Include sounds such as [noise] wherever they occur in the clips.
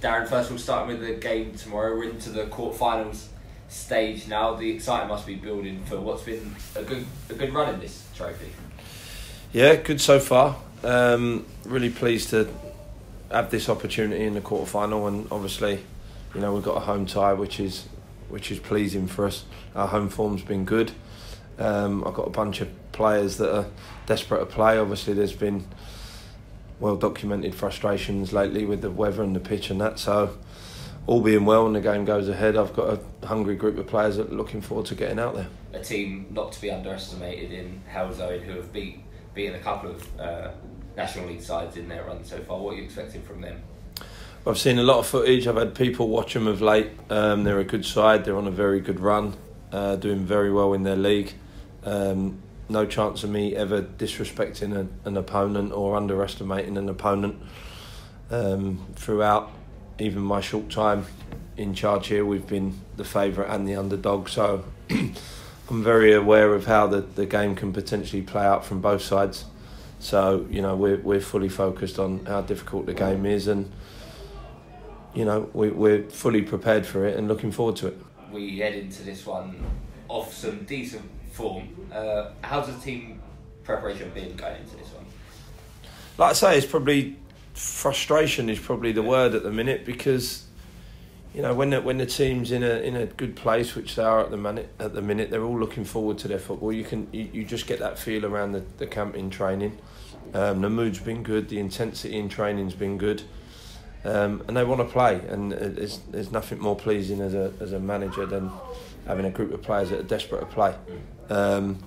Darren, first we'll start with the game tomorrow. We're into the quarterfinals stage now. The excitement must be building for what's been a good a good run in this trophy. Yeah, good so far. Um, really pleased to have this opportunity in the quarterfinal, and obviously, you know, we've got a home tie, which is which is pleasing for us. Our home form's been good. Um, I've got a bunch of players that are desperate to play. Obviously, there's been well documented frustrations lately with the weather and the pitch and that. So, all being well and the game goes ahead, I've got a hungry group of players that are looking forward to getting out there. A team not to be underestimated in Halesowen who have beat beaten a couple of uh, National League sides in their run so far. What are you expecting from them? I've seen a lot of footage. I've had people watch them of late. Um, they're a good side. They're on a very good run, uh, doing very well in their league. Um, no chance of me ever disrespecting a, an opponent or underestimating an opponent. Um, throughout, even my short time in charge here, we've been the favourite and the underdog. So [clears throat] I'm very aware of how the, the game can potentially play out from both sides. So you know we're we're fully focused on how difficult the game is, and you know we we're fully prepared for it and looking forward to it. We head into this one off some decent form. Uh, how's the team preparation been going into this one? Like I say, it's probably frustration is probably the word at the minute because you know when the, when the team's in a in a good place, which they are at the minute at the minute, they're all looking forward to their football. You can you, you just get that feel around the, the camp in training. Um, the mood's been good, the intensity in training's been good, um, and they want to play. And there's there's nothing more pleasing as a as a manager than having a group of players that are desperate to play. Um,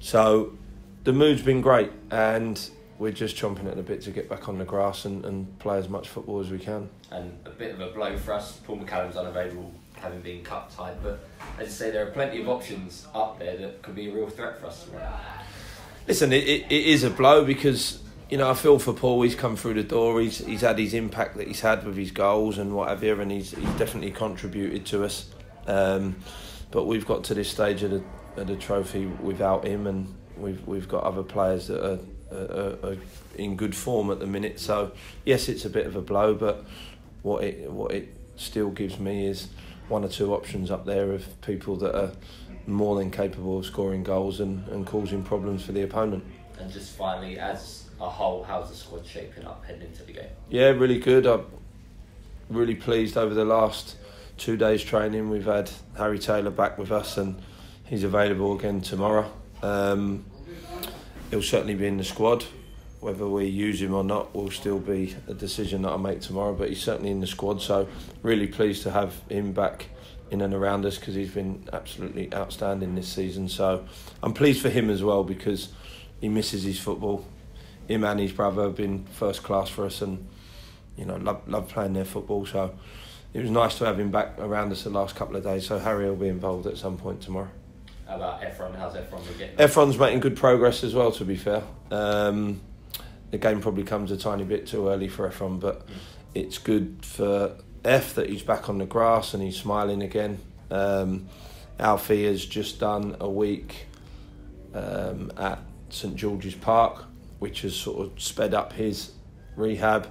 so the mood's been great, and we're just chomping at the bit to get back on the grass and, and play as much football as we can. And a bit of a blow for us. Paul McCallum's unavailable, having been cup tied. But as you say, there are plenty of options up there that could be a real threat for us. Listen, it, it, it is a blow because you know I feel for Paul. He's come through the door. He's he's had his impact that he's had with his goals and whatever, and he's he's definitely contributed to us. Um, but we've got to this stage of the, of the trophy without him, and we've we've got other players that are, are, are in good form at the minute. So yes, it's a bit of a blow, but what it what it still gives me is one or two options up there of people that are more than capable of scoring goals and, and causing problems for the opponent. And just finally, as a whole, how's the squad shaping up heading into the game? Yeah, really good. I'm really pleased over the last two days training. We've had Harry Taylor back with us, and he's available again tomorrow. Um, he'll certainly be in the squad. Whether we use him or not will still be a decision that I make tomorrow. But he's certainly in the squad, so really pleased to have him back in and around us because he's been absolutely outstanding this season. So I'm pleased for him as well because he misses his football. Him and his brother have been first class for us, and you know love love playing their football. So it was nice to have him back around us the last couple of days. So Harry will be involved at some point tomorrow. How about Ephron? How's Ephron getting? Ephron's making good progress as well. To be fair, um, the game probably comes a tiny bit too early for Ephron, but mm. it's good for F that he's back on the grass and he's smiling again. Um, Alfie has just done a week um, at St George's Park, which has sort of sped up his rehab.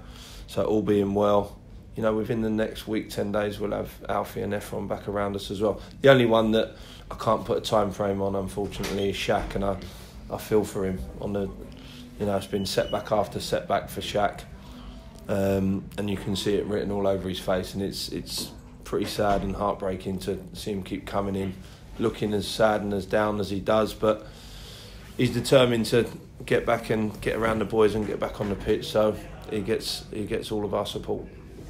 So all being well, you know, within the next week, ten days, we'll have Alfie and Ephron back around us as well. The only one that I can't put a time frame on, unfortunately, is Shaq, and I, I feel for him on the, you know, it's been setback after setback for Shaq um, and you can see it written all over his face, and it's it's pretty sad and heartbreaking to see him keep coming in, looking as sad and as down as he does, but he's determined to get back and get around the boys and get back on the pitch. So he gets he gets all of our support.